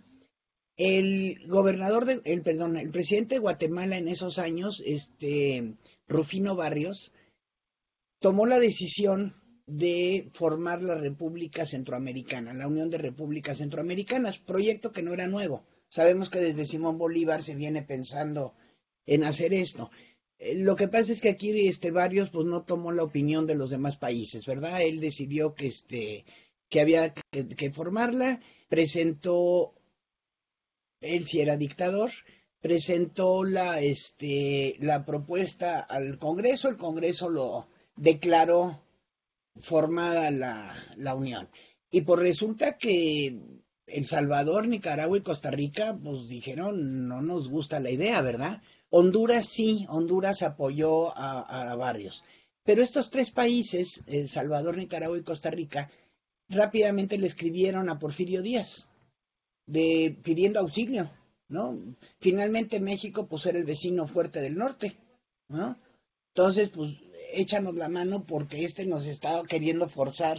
El gobernador de, el perdón, el presidente de Guatemala en esos años, este Rufino Barrios, tomó la decisión de formar la República Centroamericana, la Unión de Repúblicas Centroamericanas, proyecto que no era nuevo. Sabemos que desde Simón Bolívar se viene pensando en hacer esto. Eh, lo que pasa es que aquí este varios pues no tomó la opinión de los demás países, ¿verdad? Él decidió que este que había que, formarla, presentó él si era dictador, presentó la este la propuesta al Congreso, el Congreso lo declaró formada la, la unión. Y pues resulta que El Salvador, Nicaragua y Costa Rica, pues dijeron, no nos gusta la idea, ¿verdad? Honduras sí, Honduras apoyó a, a Barrios. Pero estos tres países, El Salvador, Nicaragua y Costa Rica, rápidamente le escribieron a Porfirio Díaz de, pidiendo auxilio, ¿no? Finalmente México pues era el vecino fuerte del norte, ¿no? Entonces, pues échanos la mano porque este nos está queriendo forzar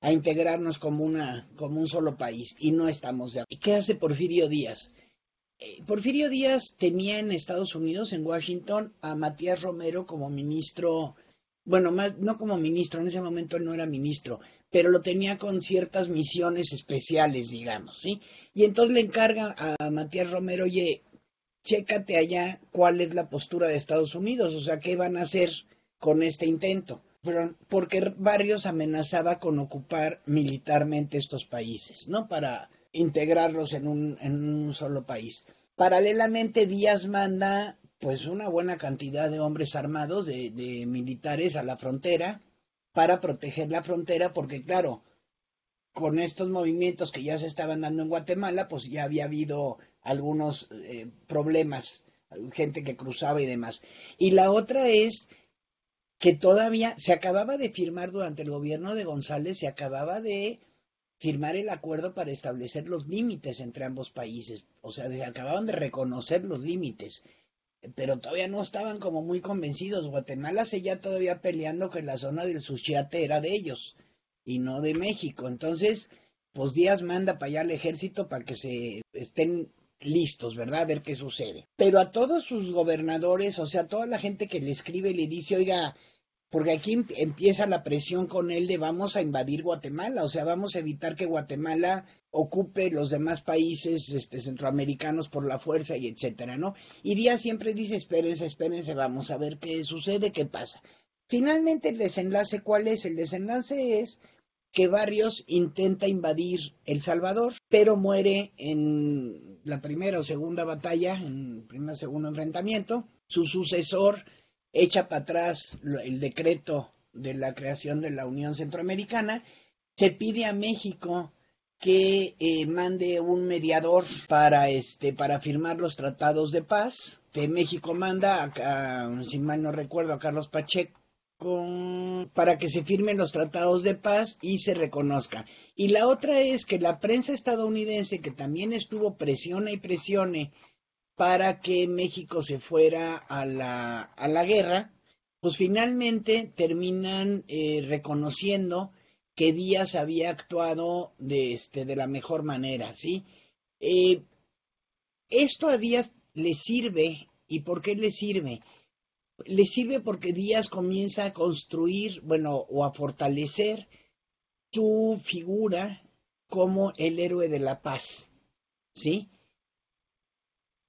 a integrarnos como, una, como un solo país y no estamos de acuerdo. ¿Y qué hace Porfirio Díaz? Eh, Porfirio Díaz tenía en Estados Unidos, en Washington, a Matías Romero como ministro, bueno, más, no como ministro, en ese momento él no era ministro, pero lo tenía con ciertas misiones especiales, digamos, ¿sí? Y entonces le encarga a Matías Romero, oye, chécate allá cuál es la postura de Estados Unidos, o sea, qué van a hacer con este intento porque Barrios amenazaba con ocupar militarmente estos países, ¿no? Para integrarlos en un, en un solo país. Paralelamente, Díaz manda pues una buena cantidad de hombres armados, de militares a la frontera, para proteger la frontera, porque claro, con estos movimientos que ya se estaban dando en Guatemala, pues ya había habido algunos eh, problemas, gente que cruzaba y demás. Y la otra es que todavía se acababa de firmar durante el gobierno de González, se acababa de firmar el acuerdo para establecer los límites entre ambos países, o sea, se acababan de reconocer los límites, pero todavía no estaban como muy convencidos. Guatemala seguía todavía peleando que la zona del Suchiate era de ellos y no de México. Entonces, pues Díaz manda para allá al ejército para que se estén listos, ¿verdad? A ver qué sucede. Pero a todos sus gobernadores, o sea, toda la gente que le escribe le dice, oiga, porque aquí em, empieza la presión con él de vamos a invadir Guatemala, o sea, vamos a evitar que Guatemala ocupe los demás países este, centroamericanos por la fuerza y etcétera, ¿no? Y Díaz siempre dice, espérense, espérense, vamos a ver qué sucede, qué pasa. Finalmente el desenlace, ¿cuál es? El desenlace es que Barrios intenta invadir El Salvador, pero muere en la primera o segunda batalla, en el primer o segundo enfrentamiento. Su sucesor echa para atrás el decreto de la creación de la Unión Centroamericana. Se pide a México que eh, mande un mediador para este para firmar los tratados de paz. Que México manda, a, si mal no recuerdo, a Carlos Pacheco para que se firmen los tratados de paz y se reconozca. Y la otra es que la prensa estadounidense, que también estuvo presione y presione para que México se fuera a la, a la guerra, pues finalmente terminan eh, reconociendo que Díaz había actuado de, este, de la mejor manera, ¿sí? Eh, esto a Díaz le sirve, ¿y por qué le sirve? le sirve porque Díaz comienza a construir, bueno, o a fortalecer su figura como el héroe de la paz, ¿sí?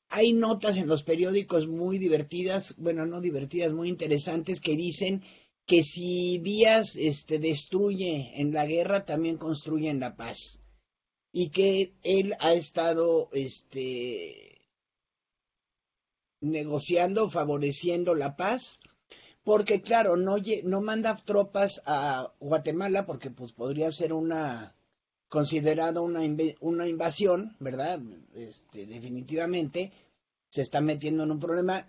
Hay notas en los periódicos muy divertidas, bueno, no divertidas, muy interesantes, que dicen que si Díaz este, destruye en la guerra, también construye en la paz. Y que él ha estado este, negociando, favoreciendo la paz, porque claro, no, no manda tropas a Guatemala porque pues podría ser una considerada una, una invasión, ¿verdad? Este, definitivamente se está metiendo en un problema.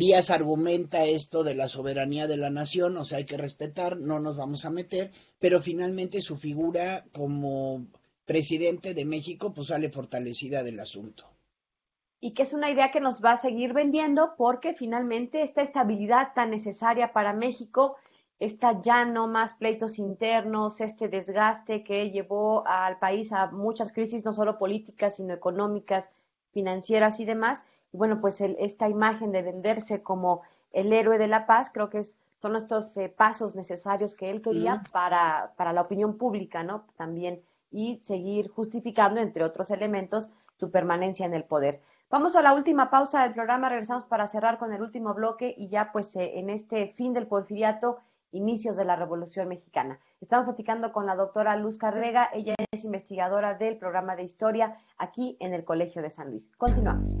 Díaz argumenta esto de la soberanía de la nación, o sea, hay que respetar, no nos vamos a meter, pero finalmente su figura como presidente de México pues sale fortalecida del asunto y que es una idea que nos va a seguir vendiendo porque finalmente esta estabilidad tan necesaria para México, esta ya no más pleitos internos, este desgaste que llevó al país a muchas crisis, no solo políticas, sino económicas, financieras y demás. Bueno, pues esta imagen de venderse como el héroe de la paz, creo que son estos eh, pasos necesarios que él quería para, para la opinión pública, ¿no? También, y seguir justificando, entre otros elementos, su permanencia en el poder. Vamos a la última pausa del programa, regresamos para cerrar con el último bloque y ya pues eh, en este fin del porfiriato, inicios de la Revolución Mexicana. Estamos platicando con la doctora Luz Carrega, ella es investigadora del programa de historia aquí en el Colegio de San Luis. Continuamos.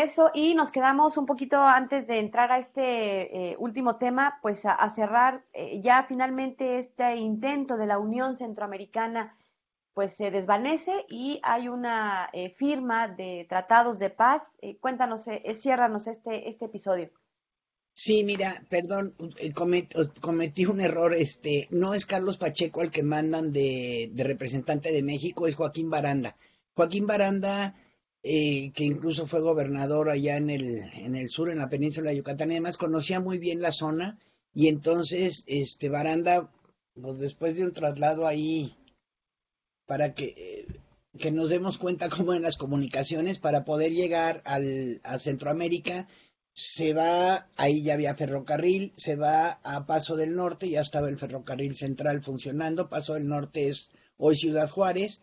Regreso y nos quedamos un poquito antes de entrar a este eh, último tema, pues a, cerrar eh, ya finalmente este intento de la Unión Centroamericana pues se desvanece y hay una eh, firma de tratados de paz. cuéntanos, ciérranos este, este episodio. Sí, mira, perdón, cometí un error. Este, no es Carlos Pacheco el que mandan de, de representante de México, es Joaquín Baranda. Joaquín Baranda eh, que incluso fue gobernador allá en el, en el sur, en la península de Yucatán, y además conocía muy bien la zona, y entonces este Baranda, pues después de un traslado ahí, para que, eh, que nos demos cuenta cómo en las comunicaciones, para poder llegar al, a Centroamérica, se va, ahí ya había ferrocarril, se va a Paso del Norte, ya estaba el ferrocarril central funcionando, Paso del Norte es hoy Ciudad Juárez,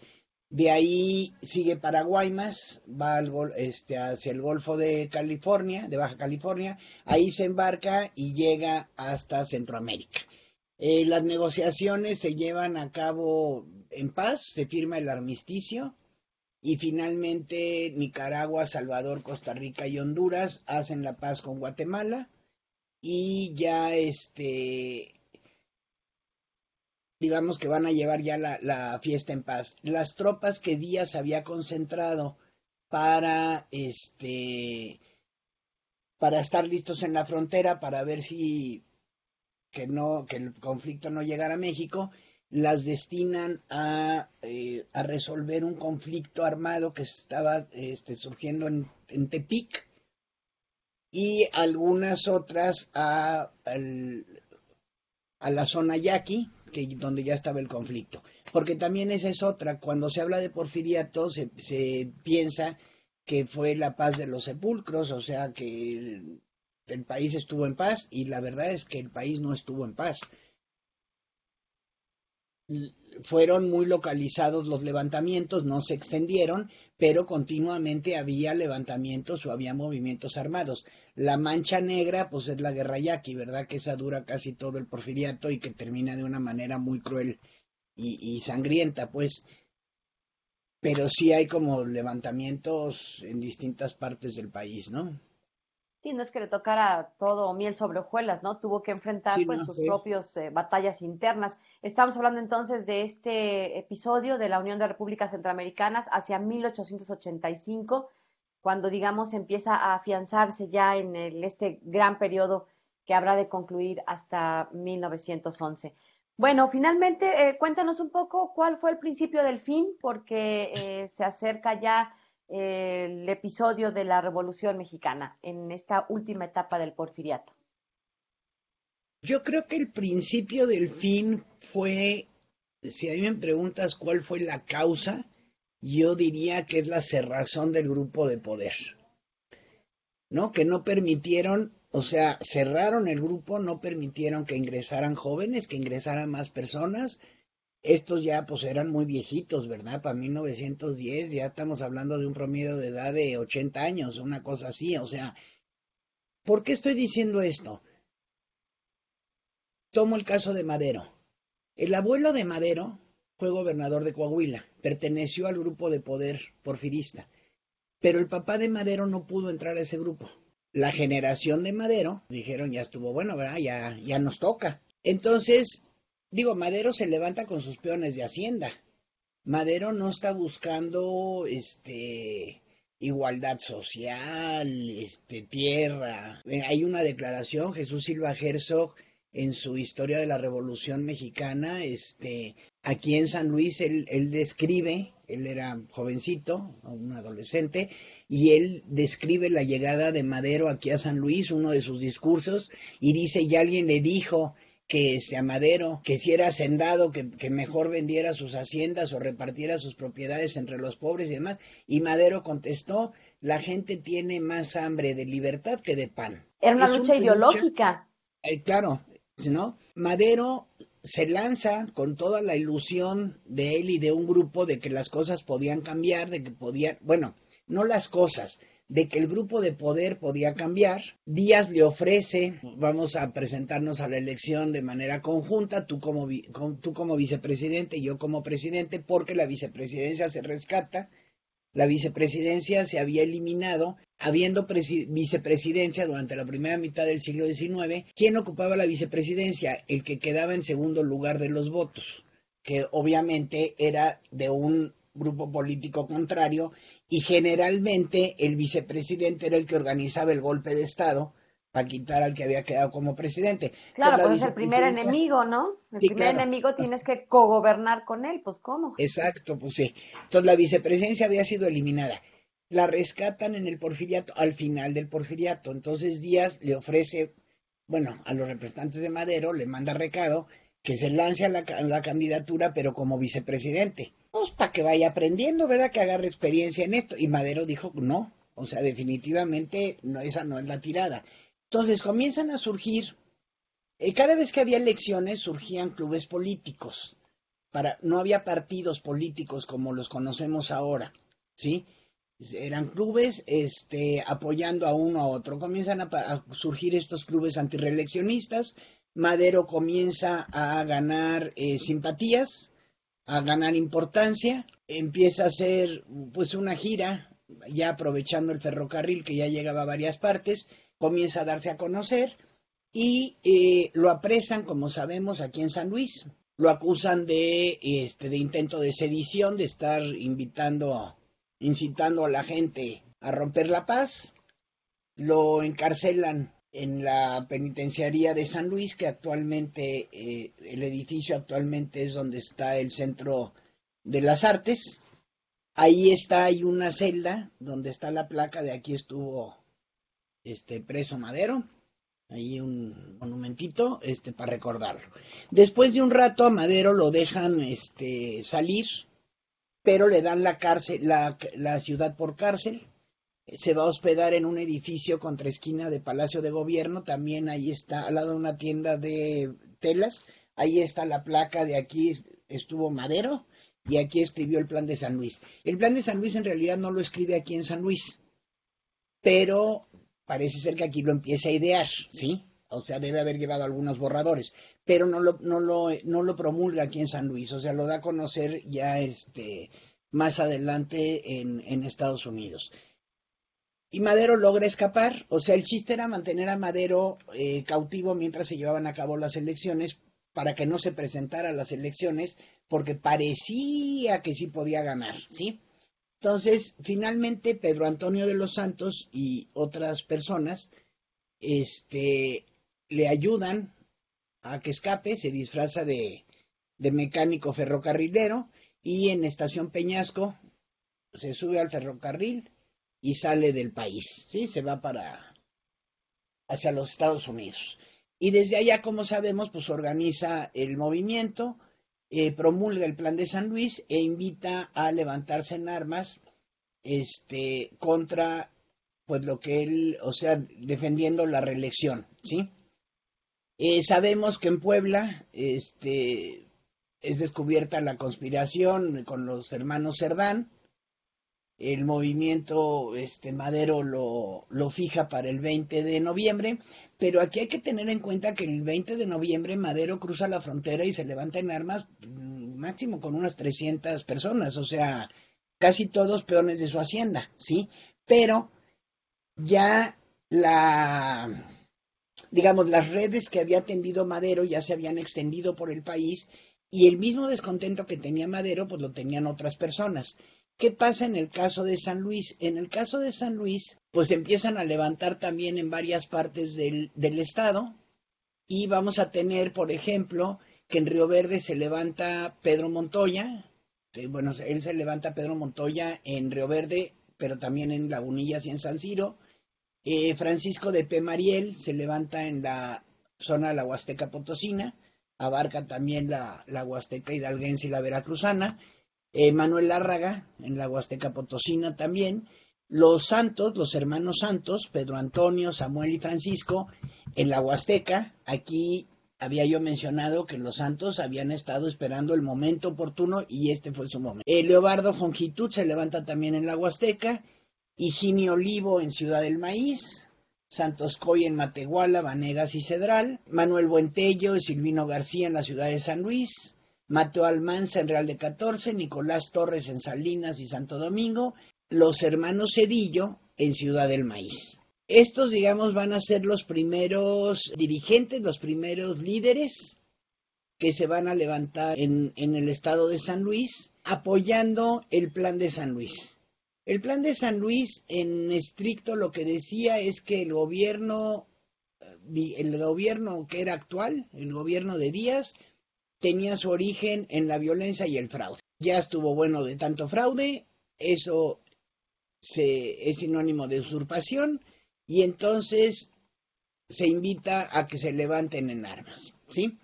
de ahí sigue Paraguay más, va este, hacia el Golfo de California, de Baja California, ahí se embarca y llega hasta Centroamérica. Eh, las negociaciones se llevan a cabo en paz, se firma el armisticio y finalmente Nicaragua, Salvador, Costa Rica y Honduras hacen la paz con Guatemala y ya este digamos que van a llevar ya la, fiesta en paz. Las tropas que Díaz había concentrado para este para estar listos en la frontera para ver si que no que el conflicto no llegara a México las destinan a, eh, a resolver un conflicto armado que estaba este, surgiendo en, en, Tepic y algunas otras a, a la zona yaqui que, donde ya estaba el conflicto. Porque también esa es otra, cuando se habla de porfiriato se, se piensa que fue la paz de los sepulcros, o sea que el país estuvo en paz y la verdad es que el país no estuvo en paz fueron muy localizados los levantamientos, no se extendieron, pero continuamente había levantamientos o había movimientos armados. La mancha negra, pues es la guerra yaqui, ¿verdad? Que esa dura casi todo el porfiriato y que termina de una manera muy cruel y, y sangrienta, pues. Pero sí hay como levantamientos en distintas partes del país, ¿no? Sí, no es que le tocara todo miel sobre hojuelas, ¿no? Tuvo que enfrentar pues sus propias eh, batallas internas. Estamos hablando entonces de este episodio de la Unión de Repúblicas Centroamericanas hacia 1885, cuando digamos empieza a afianzarse ya en este gran periodo que habrá de concluir hasta 1911. Bueno, finalmente, eh, cuéntanos un poco cuál fue el principio del fin, porque eh, se acerca ya el episodio de la Revolución Mexicana en esta última etapa del porfiriato? Yo creo que el principio del fin fue, si a mí me preguntas cuál fue la causa, yo diría que es la cerrazón del grupo de poder. ¿No? Que no permitieron, o sea, cerraron el grupo, no permitieron que ingresaran jóvenes, que ingresaran más personas, estos ya pues eran muy viejitos, ¿verdad? Para 1910 ya estamos hablando de un promedio de edad de 80 años, una cosa así, o sea, ¿por qué estoy diciendo esto? Tomo el caso de Madero. El abuelo de Madero fue gobernador de Coahuila, perteneció al grupo de poder porfirista, pero el papá de Madero no pudo entrar a ese grupo. La generación de Madero dijeron ya estuvo bueno, ¿verdad? Ya, ya nos toca. Entonces, digo, Madero se levanta con sus peones de Hacienda. Madero no está buscando este igualdad social, este tierra. Eh, hay una declaración, Jesús Silva Herzog en su historia de la Revolución Mexicana, este, aquí en San Luis, él, él describe, él era jovencito, un adolescente, y él describe la llegada de Madero aquí a San Luis, uno de sus discursos, y dice, y alguien le dijo que a Madero, que si era hacendado, que, que, mejor vendiera sus haciendas o repartiera sus propiedades entre los pobres y demás. Y Madero contestó, la gente tiene más hambre de libertad que de pan. Era una lucha ideológica. Eh, claro, ¿no? Madero se lanza con toda la ilusión de él y de un grupo de que las cosas podían cambiar, de que podían, bueno, no las cosas, de que el grupo de poder podía cambiar. Díaz le ofrece, vamos a presentarnos a la elección de manera conjunta, tú como, tú como vicepresidente y yo como presidente, porque la vicepresidencia se rescata. La vicepresidencia se había eliminado, habiendo vicepresidencia durante la primera mitad del siglo XIX. ¿Quién ocupaba la vicepresidencia? El que quedaba en segundo lugar de los votos, que obviamente era de un grupo político contrario y generalmente el vicepresidente era el que organizaba el golpe de Estado para quitar al que había quedado como presidente. Claro, pues es el primer enemigo, ¿no? El primer enemigo tienes que cogobernar con él, pues ¿cómo? Exacto, pues sí. Entonces la vicepresidencia había sido eliminada. La rescatan en el porfiriato, al final del porfiriato. Entonces Díaz le ofrece, bueno, a los representantes de Madero, le manda recado que se lance a la, a la candidatura, pero como vicepresidente. Pues para que vaya aprendiendo, ¿verdad? Que agarre experiencia en esto. Y Madero dijo, no, o sea, definitivamente no, esa no es la tirada. Entonces comienzan a surgir, eh, cada vez que había elecciones surgían clubes políticos. Para, no había partidos políticos como los conocemos ahora, ¿sí? Eran clubes este, apoyando a uno a otro. Comienzan a, surgir estos clubes antireeleccionistas. Madero comienza a ganar eh, simpatías, a ganar importancia, empieza a hacer pues una gira, ya aprovechando el ferrocarril que ya llegaba a varias partes, comienza a darse a conocer y eh, lo apresan, como sabemos, aquí en San Luis. Lo acusan de, este, de intento de sedición, de estar invitando, incitando a la gente a romper la paz. Lo encarcelan en la penitenciaría de San Luis, que actualmente, eh, el edificio actualmente es donde está el Centro de las Artes. Ahí está, hay una celda donde está la placa de aquí estuvo este preso Madero. Ahí un monumentito este, para recordarlo. Después de un rato a Madero lo dejan este, salir, pero le dan la cárcel, la, la ciudad por cárcel se va a hospedar en un edificio contra esquina de Palacio de Gobierno, también ahí está, al lado de una tienda de telas, ahí está la placa de aquí estuvo Madero y aquí escribió el plan de San Luis. El plan de San Luis en realidad no lo escribe aquí en San Luis, pero parece ser que aquí lo empieza a idear, ¿sí? O sea, debe haber llevado algunos borradores, pero no lo, no lo, no lo promulga aquí en San Luis, o sea, lo da a conocer ya este, más adelante en, en Estados Unidos y Madero logra escapar. O sea, el chiste era mantener a Madero eh, cautivo mientras se llevaban a cabo las elecciones para que no se presentara a las elecciones porque parecía que sí podía ganar, ¿sí? Entonces, finalmente Pedro Antonio de los Santos y otras personas este, le ayudan a que escape, se disfraza de, de mecánico ferrocarrilero y en Estación Peñasco se sube al ferrocarril, y sale del país, ¿sí? Se va para hacia los Estados Unidos. Y desde allá, como sabemos, pues organiza el movimiento, eh, promulga el plan de San Luis e invita a levantarse en armas este, contra pues lo que él, o sea, defendiendo la reelección, ¿sí? Eh, sabemos que en Puebla, este, es descubierta la conspiración con los hermanos Cerdán. El movimiento este, Madero lo, lo fija para el 20 de noviembre, pero aquí hay que tener en cuenta que el 20 de noviembre Madero cruza la frontera y se levanta en armas mm, máximo con unas 300 personas, o sea, casi todos peones de su hacienda, ¿sí? Pero ya la, digamos, las redes que había tendido Madero ya se habían extendido por el país y el mismo descontento que tenía Madero, pues lo tenían otras personas. ¿Qué pasa en el caso de San Luis? En el caso de San Luis, pues empiezan a levantar también en varias partes del, del estado y vamos a tener, por ejemplo, que en Río Verde se levanta Pedro Montoya, bueno, él se levanta Pedro Montoya en Río Verde, pero también en Lagunillas y en San Ciro. Eh, Francisco de P. Mariel se levanta en la zona de la Huasteca Potosina abarca también la, la Huasteca hidalguense y la veracruzana, eh, Manuel Lárraga en la Huasteca Potosina también, los santos, los hermanos santos, Pedro Antonio, Samuel y Francisco, en la Huasteca, aquí había yo mencionado que los santos habían estado esperando el momento oportuno y este fue su momento. Eh, Leobardo Fongitud se levanta también en la Huasteca, Higinio Olivo en Ciudad del Maíz, Santos Coy en Matehuala, Vanegas y Cedral, Manuel Buentello y Silvino García en la ciudad de San Luis, Mateo Almanza en Real de 14, Nicolás Torres en Salinas y Santo Domingo, los hermanos Cedillo en Ciudad del Maíz. Estos, digamos, van a ser los primeros dirigentes, los primeros líderes que se van a levantar en, en el estado de San Luis, apoyando el plan de San Luis. El plan de San Luis, en estricto, lo que decía es que el gobierno, eh, el gobierno que era actual, el gobierno de Díaz, tenía su origen en la violencia y el fraude. Ya estuvo bueno de tanto fraude, eso se, es sinónimo de usurpación, y entonces se invita a que se levanten en armas, ¿sí?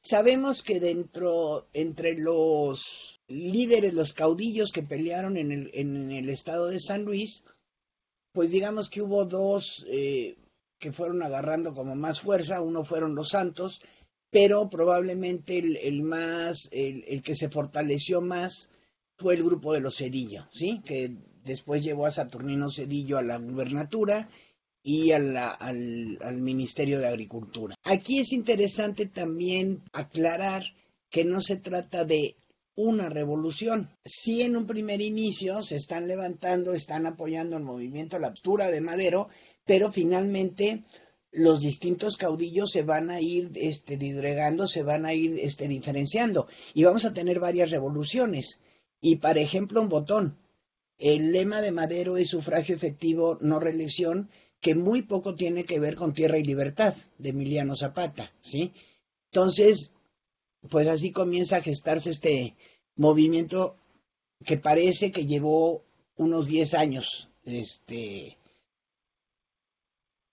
Sabemos que dentro, entre los líderes, los caudillos que pelearon en el, en el estado de San Luis, pues digamos que hubo dos eh, que fueron agarrando como más fuerza, uno fueron los santos, pero probablemente el, más, el, que se fortaleció más fue el grupo de los Cedillo, ¿sí? Que después llevó a Saturnino Cedillo a la gubernatura y al, al Ministerio de Agricultura. Aquí es interesante también aclarar que no se trata de una revolución. Sí en un primer inicio se están levantando, están apoyando el movimiento, la postura de Madero, pero finalmente los distintos caudillos se van a ir este, disgregando, se van a ir este, diferenciando y vamos a tener varias revoluciones. Y, por ejemplo, un botón. El lema de Madero es sufragio efectivo, no reelección, que muy poco tiene que ver con tierra y libertad de Emiliano Zapata, ¿sí? Entonces, pues así comienza a gestarse este movimiento que parece que llevó unos 10 años este,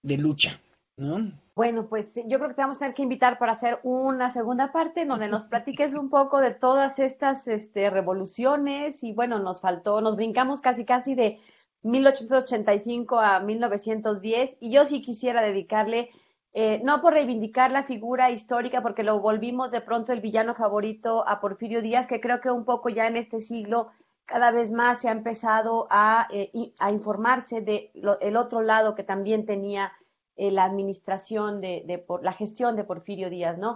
de lucha, ¿no? Bueno, pues yo creo que te vamos a tener que invitar para hacer una segunda parte donde nos platiques un poco de todas estas este, revoluciones y bueno, nos faltó, nos brincamos casi casi de 1885 a 1910 y yo sí quisiera dedicarle eh, no por reivindicar la figura histórica, porque lo volvimos de pronto el villano favorito a Porfirio Díaz, que creo que un poco ya en este siglo cada vez más se ha empezado a, eh, informarse de el otro lado que también tenía eh, la administración de, de por, la gestión de Porfirio Díaz, ¿no?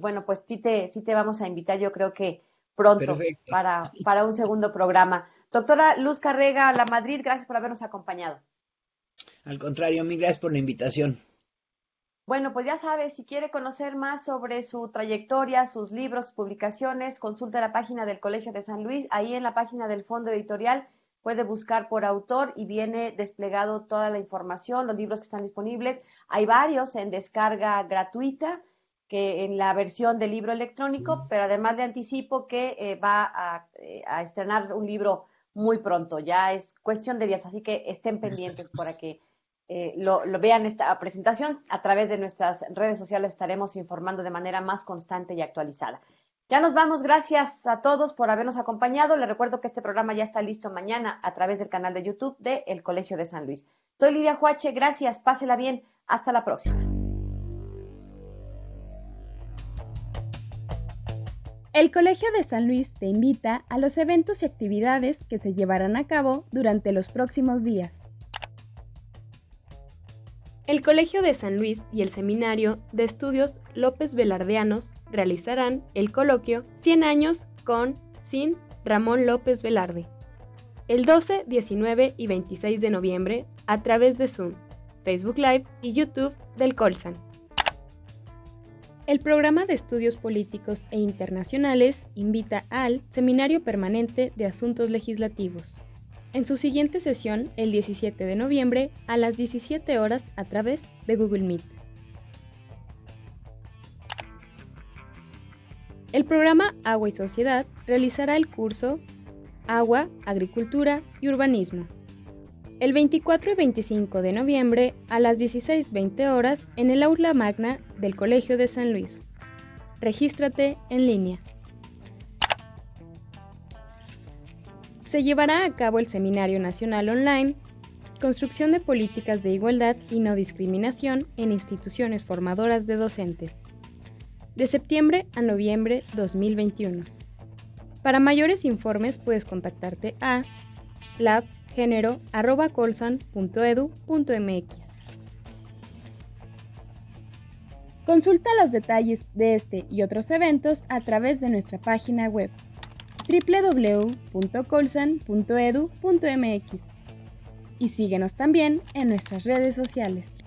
Bueno, pues sí te, sí te vamos a invitar, yo creo que pronto para, para un segundo programa. Doctora Luz Carrega, La Madrid, gracias por habernos acompañado. Al contrario, mil gracias por la invitación. Bueno, pues ya sabes, si quiere conocer más sobre su trayectoria, sus libros, publicaciones, consulte la página del Colegio de San Luis. Ahí en la página del Fondo Editorial puede buscar por autor y viene desplegado toda la información, los libros que están disponibles. Hay varios en descarga gratuita que en la versión del libro electrónico, pero además le anticipo que eh, va eh, a, estrenar un libro muy pronto. Ya es cuestión de días, así que estén pendientes para que eh, lo, vean esta presentación. A través de nuestras redes sociales estaremos informando de manera más constante y actualizada. Ya nos vamos, gracias a todos por habernos acompañado. Les recuerdo que este programa ya está listo mañana a través del canal de YouTube de El Colegio de San Luis. Soy Lidia Juache, gracias, pásela bien, hasta la próxima. El Colegio de San Luis te invita a los eventos y actividades que se llevarán a cabo durante los próximos días. El Colegio de San Luis y el Seminario de Estudios López Velardeanos realizarán el coloquio 100 años con, sin Ramón López Velarde, el 12, 19 y 26 de noviembre a través de Zoom, Facebook Live y YouTube del Colsan. El programa de estudios políticos e internacionales invita al Seminario Permanente de Asuntos Legislativos. En su siguiente sesión, el 17 de noviembre, a las 17 horas a través de Google Meet. El programa Agua y Sociedad realizará el curso Agua, Agricultura y Urbanismo. El 24 y 25 de noviembre a las 16.20 horas en el aula magna del Colegio de San Luis. Regístrate en línea. Se llevará a cabo el Seminario Nacional Online Construcción de Políticas de Igualdad y No Discriminación en Instituciones Formadoras de Docentes de septiembre a noviembre 2021. Para mayores informes puedes contactarte a labgenero.colsan.edu.mx. Consulta los detalles de este y otros eventos a través de nuestra página web www.colsan.edu.mx y síguenos también en nuestras redes sociales.